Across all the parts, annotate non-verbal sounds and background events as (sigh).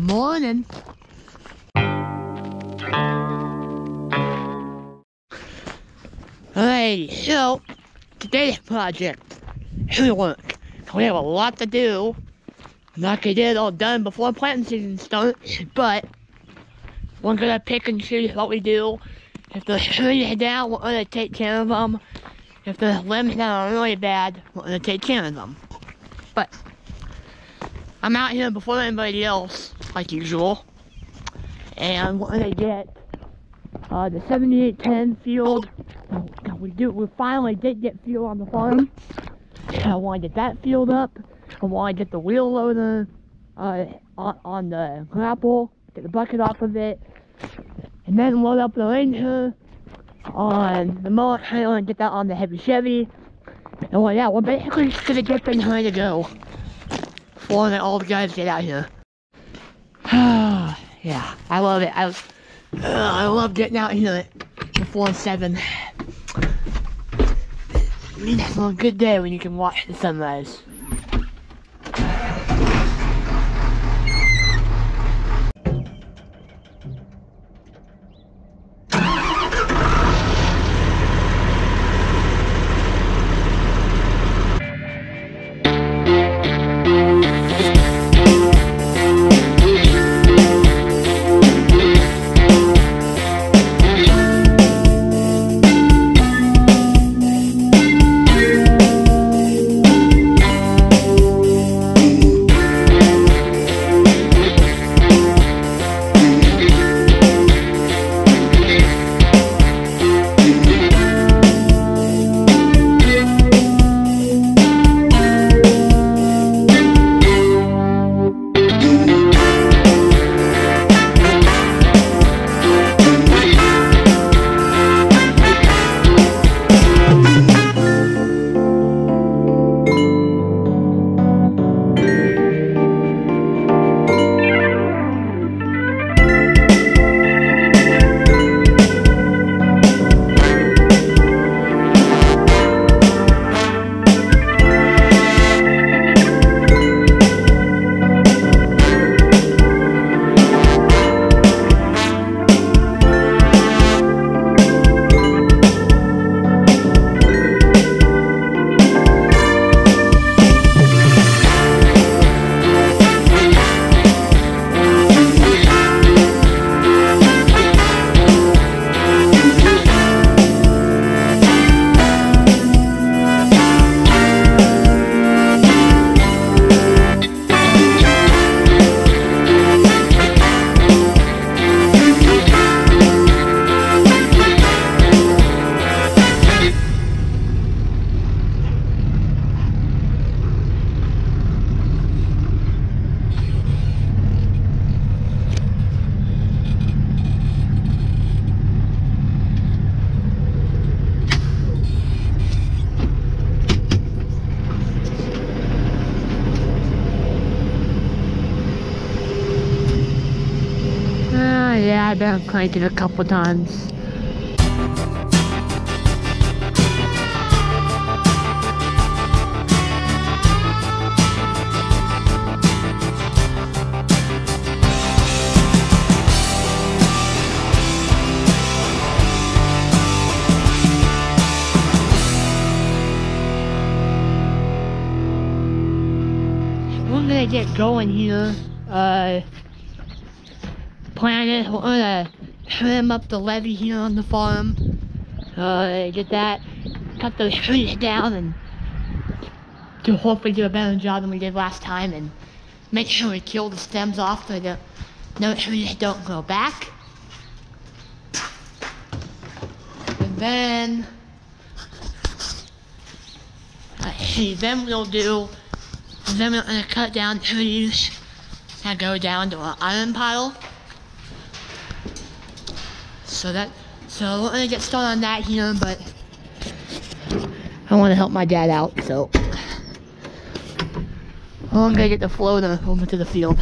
Morning. Hey, so today's project, heavy work. We have a lot to do. I'm not gonna get it all done before planting season starts, but we're gonna pick and choose what we do. If the trees are down, we're gonna take care of them. If the limbs are really bad, we're gonna take care of them. But I'm out here before anybody else, like usual, and we're gonna get uh, the 7810 field. Oh, God, we do. We finally did get fuel on the farm. I want to get that field up. I want to get the wheel loader uh, on, on the grapple, get the bucket off of it, and then load up the Ranger on the mower trailer and get that on the heavy Chevy. And well, yeah, we're basically just gonna get things ready to go before the guys get out here. (sighs) yeah, I love it. I, uh, I love getting out here before seven. I mean, it's a good day when you can watch the sunrise. Yeah, I've been cranking a couple times. We're gonna get going here. Uh, plan it. We're gonna trim up the levee here on the farm. Uh, get that, cut those trees down, and to hopefully do a better job than we did last time, and make sure we kill the stems off so the no trees don't grow back. And then, uh, then we'll do. Then we're gonna cut down trees that go down to an iron pile. So that, so we're gonna get started on that here, but I want to help my dad out, so I'm gonna get the floater over to the field.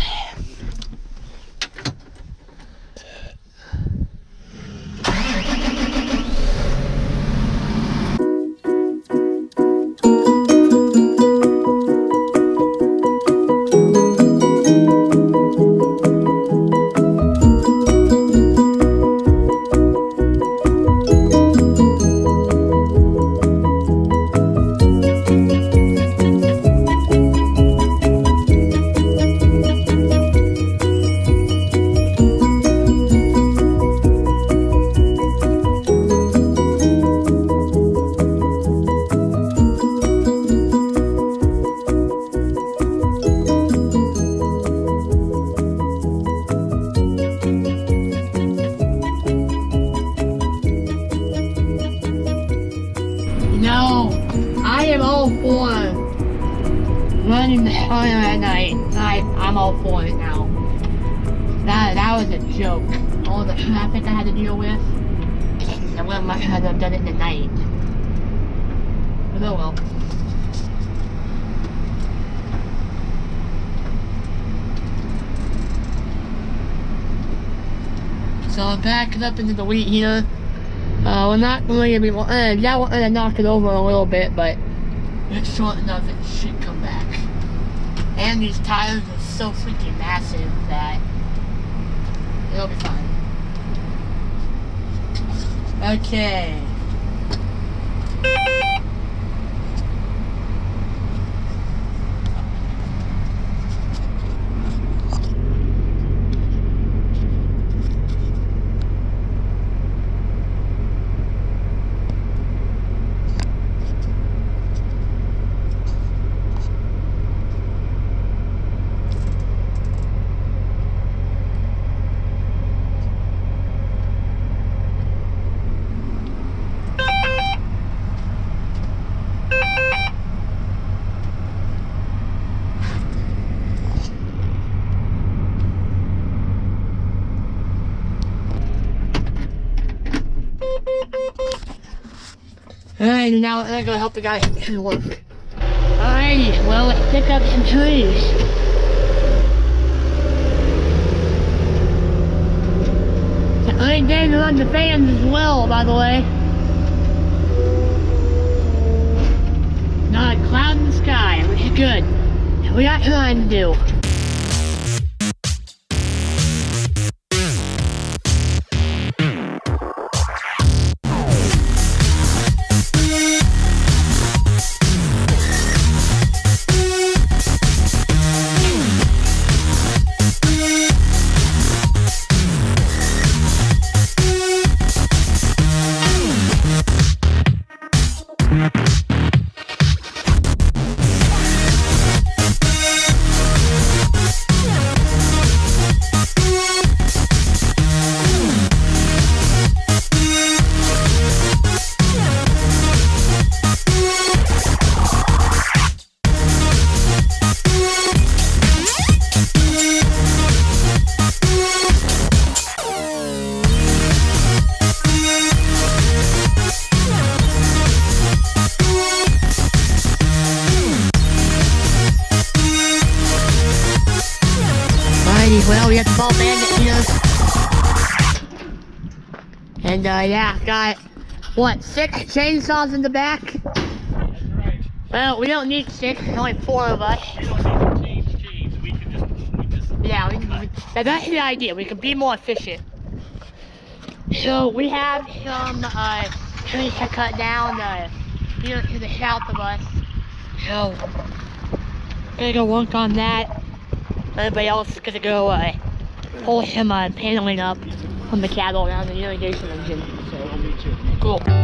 That was a joke. All the traffic I had to deal with. I wouldn't much rather have done it in the night. But oh well. So I'm backing up into the wheat here. Uh, we're not going to be, we're to knock it over a little bit, but it's short enough it should come back. And these tires are so freaking massive that it'll be fine. Okay. Alright, now I'm gonna help the guy to work. Alrighty, well, let's pick up some trees. I ain't getting on the fans as well, by the way. Not a cloud in the sky, which is good. We got trying to do. Alrighty, well, we got the ball bandit. And, uh, yeah, got, what, six chainsaws in the back? That's right. Well, we don't need six, there's only four of us. We don't need to change. We just, we just. Yeah, we, we, that's the idea. We can be more efficient. So we have some uh, trees to cut down uh, here to the south of us. So gonna go work on that. Everybody else is gonna go uh, pull some uh, paneling up from the cattle around the irrigation engine. So. Cool.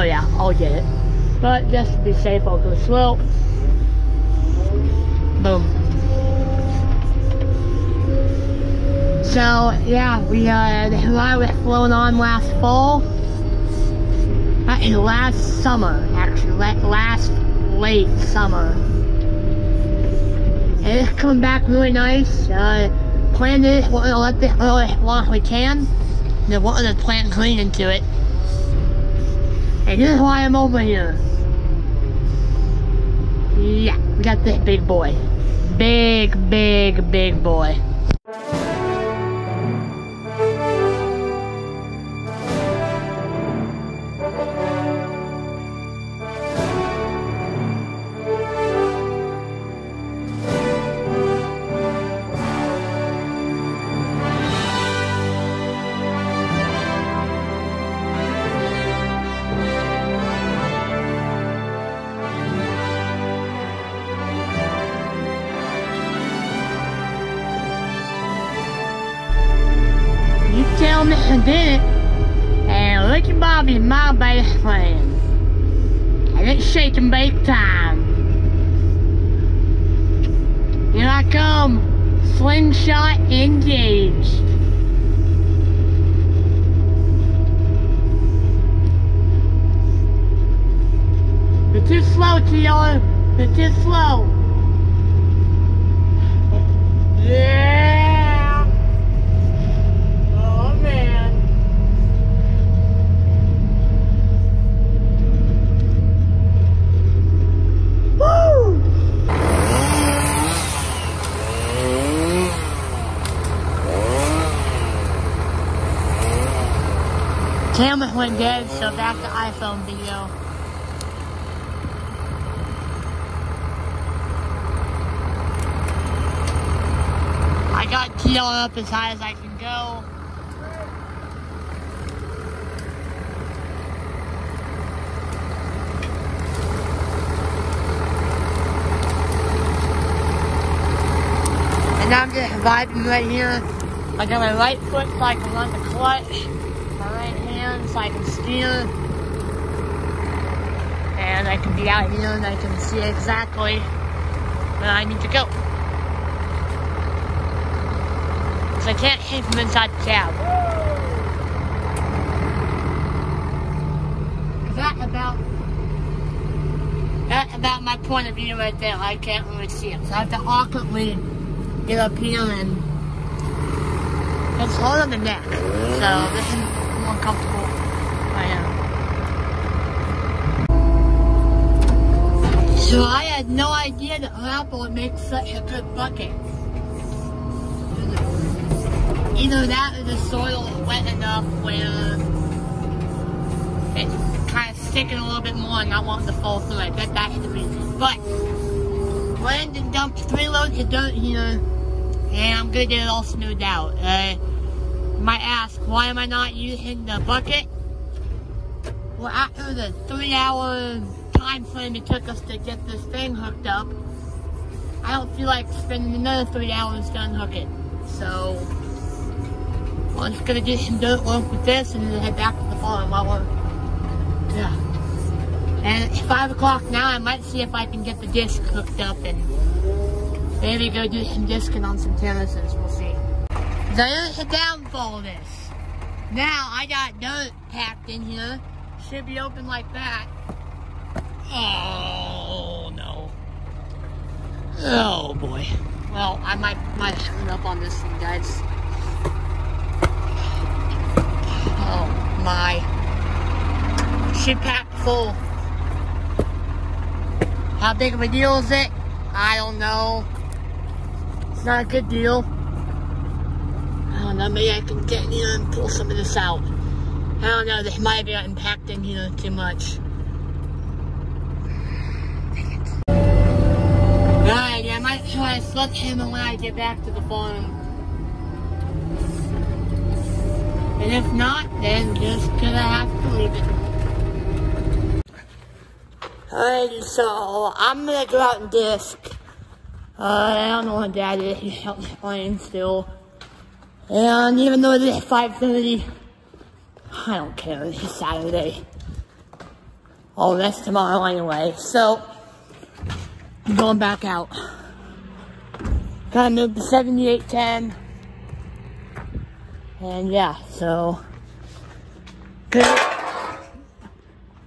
Oh yeah, I'll get it. But just to be safe, I'll go slow. Boom. So yeah, we uh, the Himalaya was flown on last fall. Last summer, actually, last late summer. And it's coming back really nice. Uh, planned it, we're gonna let this oil as long as we can. Then we're gonna plant green into it. And this is why I'm over here. Yeah, we got this big boy. Big, big, big boy. I did it. And Ricky Bobby's my best friend. And it's shake and bake time. Here I come. Slingshot engaged. You're too slow, Tio. You're too slow. Yeah. Camera went dead, so back to iPhone video. I got Tio up as high as I can go. And now I'm just vibing right here. I got my right foot so I can run the clutch. I can steer. And I can be out here and I can see exactly where I need to go. Because I can't see from inside the cab. That about that about my point of view right there. I can't really see it. So I have to awkwardly get up here and it's hard on the neck. So this is more comfortable I am. So I had no idea that grapple would make such a good bucket. Either that or the soil is wet enough where it's kind of sticking a little bit more and not wanting to fall through. I bet that's the reason. But Landon dumped three loads of dirt here and I'm gonna get it all smoothed out. Uh, might ask, why am I not using the bucket? Well, after the three hour time frame it took us to get this thing hooked up, I don't feel like spending another three hours to unhook it. So, I'm just gonna do some dirt work with this and then head back to the farm while we're, yeah. And it's five o'clock now, I might see if I can get the disc hooked up and maybe go do some discing on some terraces, we'll see. There's the downfall of this. Now I got dirt packed in here. Should be open like that. Oh no. Oh boy. Well, I might might screw up on this thing, guys. Oh my. She packed full. How big of a deal is it? I don't know. It's not a good deal. Oh, I don't know, maybe I can get in here and pull some of this out. I don't know, this might be packed in here too much. Try a sledgehammer when I get back to the farm. And if not, then just gonna have to leave it. Alright, so I'm gonna go out and disc. Uh, I don't know when dad is. He's out playing still. And even though it is 5.30, I don't care. It's Saturday. Oh, that's tomorrow anyway. So, I'm going back out. Gotta move to 7810. And yeah, so.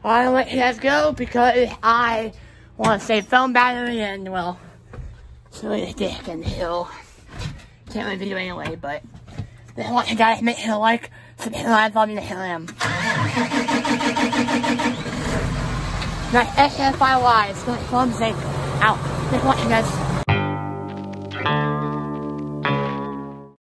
I let you guys go because I want to save phone battery and, well, it's really a dick and hill. Can't really video anyway, but I want you guys to make to like, subscribe, me to him. That's SFI Live. So, so I'm saying, out. Just want you guys. Thank you.